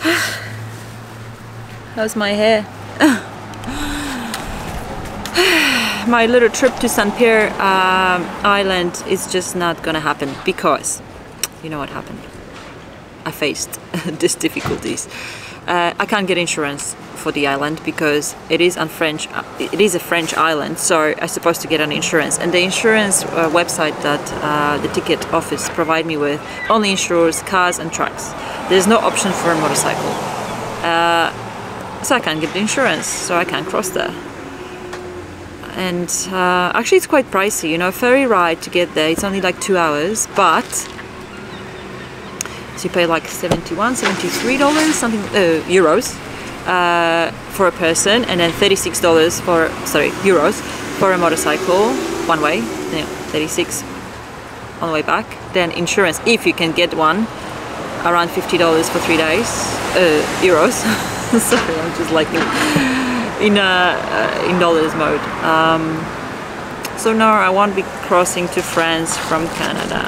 How's my hair? my little trip to St. Pierre um, Island is just not gonna happen because you know what happened. I faced these difficulties. Uh, I can't get insurance for the island because it is on French. Uh, it is a French island, so I'm supposed to get an insurance. And the insurance uh, website that uh, the ticket office provide me with only insures cars and trucks. There's no option for a motorcycle, uh, so I can't get the insurance. So I can't cross there. And uh, actually, it's quite pricey. You know, A ferry ride to get there. It's only like two hours, but so you pay like 71 73 dollars something uh, euros uh, for a person and then 36 dollars for sorry euros for a motorcycle one way know, 36 on the way back. Then insurance if you can get one around 50 dollars for three days uh, euros. Sorry I'm just like in in, uh, in dollars mode. Um, so no I won't be crossing to France from Canada.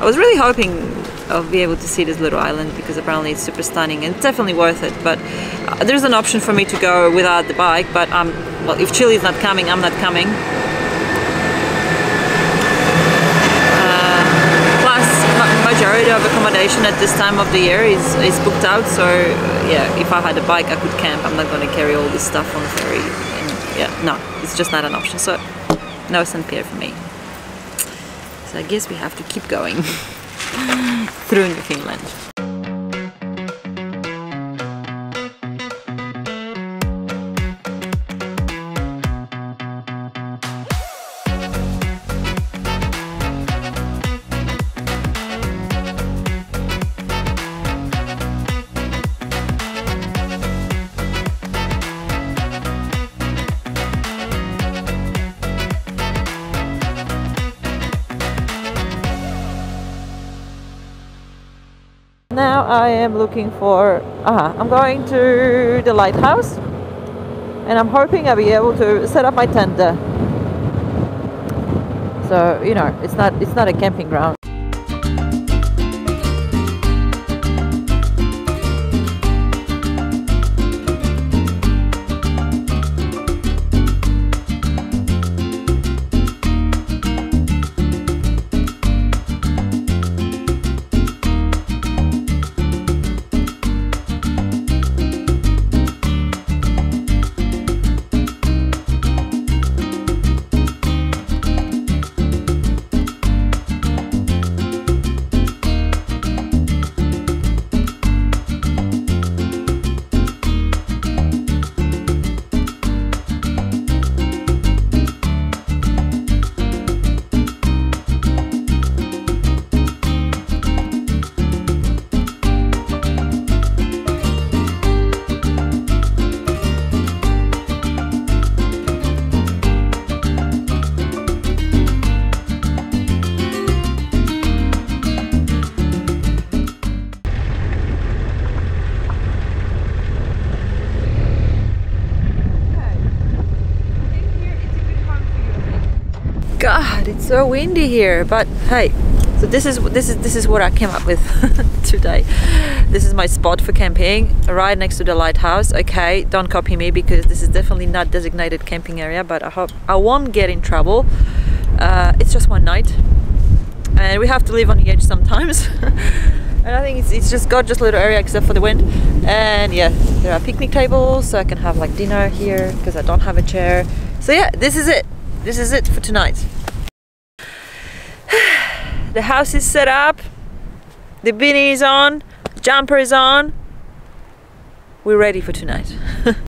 I was really hoping I'll be able to see this little island because apparently it's super stunning and definitely worth it. But uh, there's an option for me to go without the bike, but um, well, if Chile is not coming, I'm not coming. Uh, plus, majority of accommodation at this time of the year is, is booked out, so yeah, if I had a bike, I could camp. I'm not going to carry all this stuff on the ferry. And, yeah, no, it's just not an option. So, no St. Pierre for me. So I guess we have to keep going. through Newfoundland. I am looking for, uh, I'm going to the lighthouse and I'm hoping I'll be able to set up my tent there. So, you know, it's not, it's not a camping ground. God, it's so windy here. But hey, so this is this is this is what I came up with today. This is my spot for camping, right next to the lighthouse. Okay, don't copy me because this is definitely not designated camping area. But I hope I won't get in trouble. Uh, it's just one night, and we have to live on the edge sometimes. and I think it's, it's just gorgeous little area except for the wind. And yeah, there are picnic tables, so I can have like dinner here because I don't have a chair. So yeah, this is it this is it for tonight. the house is set up, the beanie is on, jumper is on. We're ready for tonight.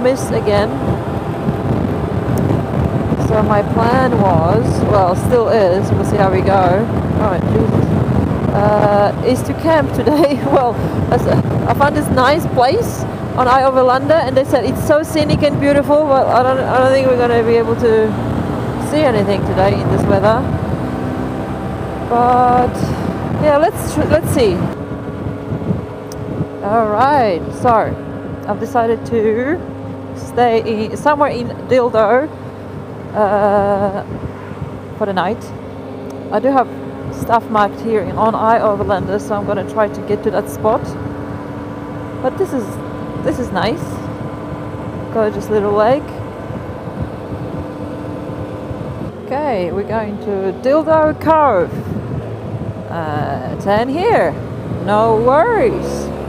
mist again. So my plan was, well, still is. We'll see how we go. Oh Jesus! Uh, is to camp today. well, I found this nice place on Eye of Arlanda, and they said it's so scenic and beautiful. but I don't, I don't think we're going to be able to see anything today in this weather. But yeah, let's let's see. All right, so I've decided to stay in, somewhere in Dildo uh, for the night. I do have stuff marked here on Eye of Arlanda, so I'm gonna try to get to that spot. But this is this is nice. Gorgeous little lake. Okay, we're going to Dildo Cove. Uh, 10 here. No worries.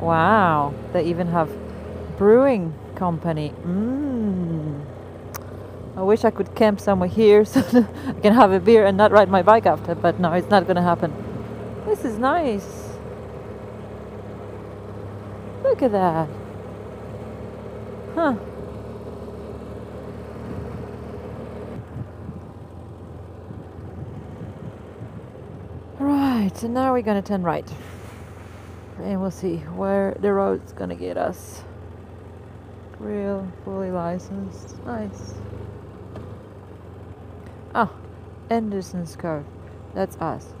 Wow, they even have brewing company. Mmm. I wish I could camp somewhere here so I can have a beer and not ride my bike after, but no, it's not gonna happen. This is nice. Look at that. Huh. Right, so now we're gonna turn right. And we'll see where the road's gonna get us. Real, fully licensed. Nice. Oh, Anderson's Cove. That's us.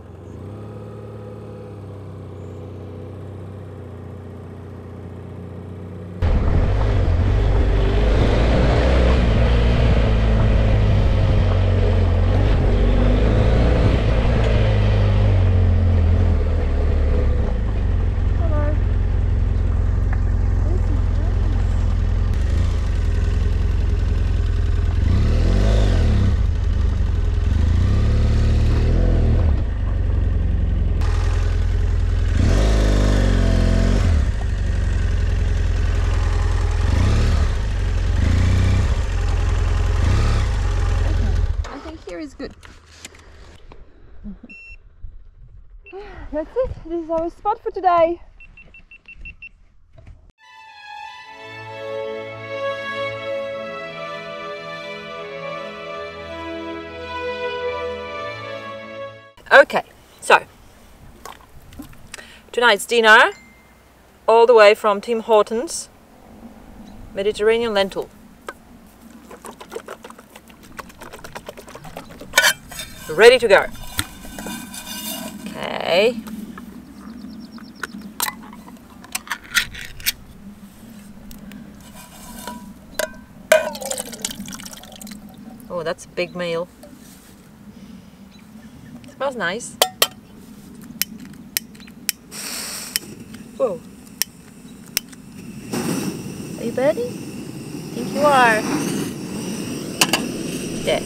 That's it. This is our spot for today. Okay, so tonight's dinner all the way from Tim Hortons Mediterranean lentil. Ready to go. Okay. Oh, that's a big meal. Smells nice. Whoa. Are you ready? I think you are. There.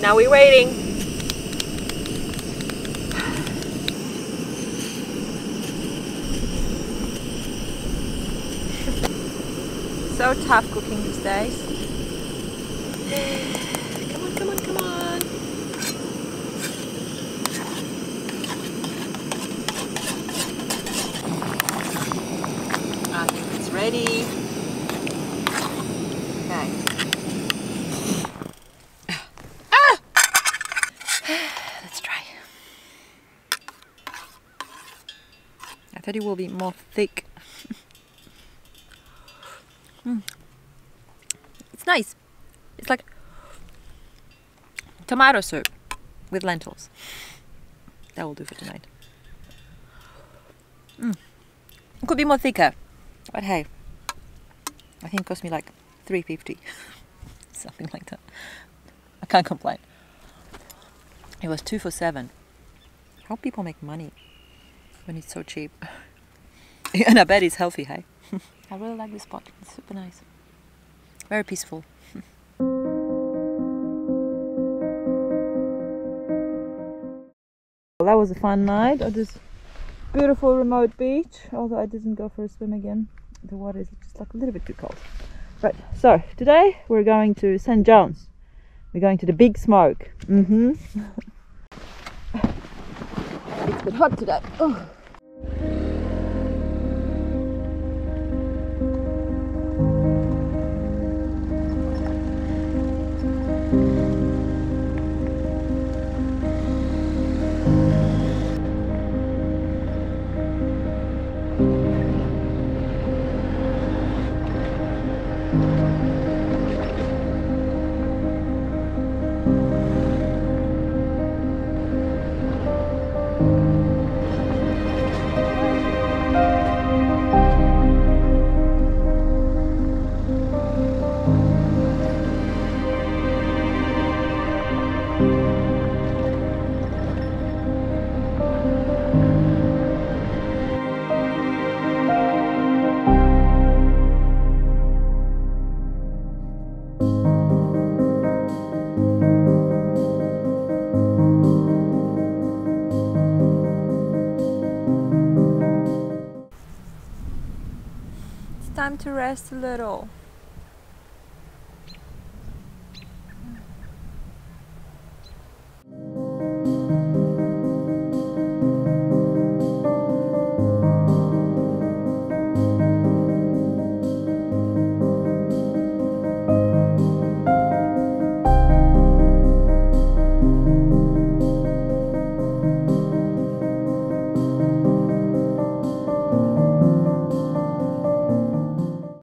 Now we're waiting. so tough cooking these days. Come on, come on, come on. I think it's ready. Okay. Ah! Let's try. I thought it will be more thick. Mm. It's nice. It's like tomato soup with lentils. That will do for tonight. Mm. It could be more thicker, but hey, I think it cost me like 350 something like that. I can't complain. It was two for seven. How people make money when it's so cheap? and I bet it's healthy, hey? I really like this spot. It's super nice. Very peaceful. That was a fun night at this beautiful remote beach. Although I didn't go for a swim again. The water is just like a little bit too cold. Right, so today we're going to St. John's. We're going to the Big Smoke. Mm-hmm. it's a bit hot today. Oh. To rest a little.